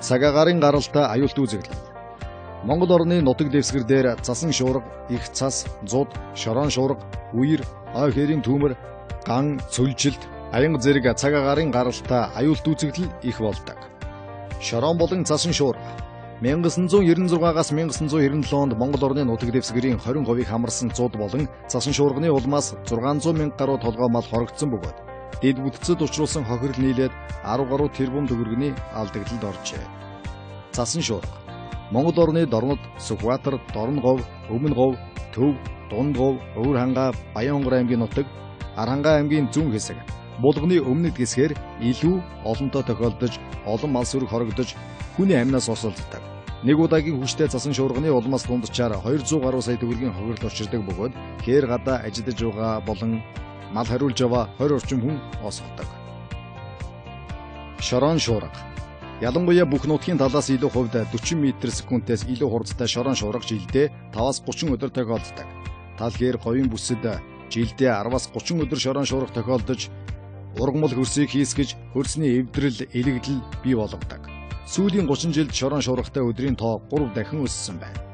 Цагаагарын гаралтай аюулт үзэгдэл. Монгол орны нутаг дэвсгэр дээр цасан шуурга, их цас, зуд, шорон шуурга, үер, ой хэрийн түүмэр, ган, цөлжилт, аянга зэрэг цагаагарын гаралтай аюулт үзэгдэл их болдог. Шорон болон цасан шуурга 1996-аас 1997 онд Монгол орны нутаг дэвсгэрийн 20%-ийг хамарсан зуд болон цасан шуурганы улмаас 600 мянга гаруй толгой мал хорогдсон бөгөөд дэд бүтцэд учруулсан хохирол нийлээд 10 гаруй тэрбум төгрөгийн алдагдлалд оржээ. Цасан шуурга Монгол орны Дорнод, Сүхбаатар, Дорногов, Өмнөгов, Төв, Дундгов, Өвөр хангаа, Баянгор аймгийн нутаг, Арангаа аймгийн зүүн хэсэг, булганы өмнөд хэсгээр илүү олонтоо тохиолдож, олон мал сүрэг хорогдож, хүний амнаас осолддог. Нэг удаагийн хүчтэй цасан шуурганы улмаас дундчаар 200 гаруй сая төгрөгийн хохирол учирдаг бөгөөд хээр гадаа ажилдж байгаа болон мал хариулж яваа 20 орчим хүн осгодог. Шорон шуурга Ялангуяа бүх нутгийн талаас илүү хувьд 40 м/секундээс илүү хурдтай шорон шуурга жилдээ 5-аас 30 өдөр тохиолддог. Тал хээр говийн бүсэд жилдээ 10-аас 30 өдөр шорон шуурга тохиолдож ургамал хөрсийг хийсгэж хөрсний эвдрэл, элэгдэл бий болгодог. Сүүлийн 30 жилд шорон шуургатай өдрийн тоо 3 дахин өссөн байна.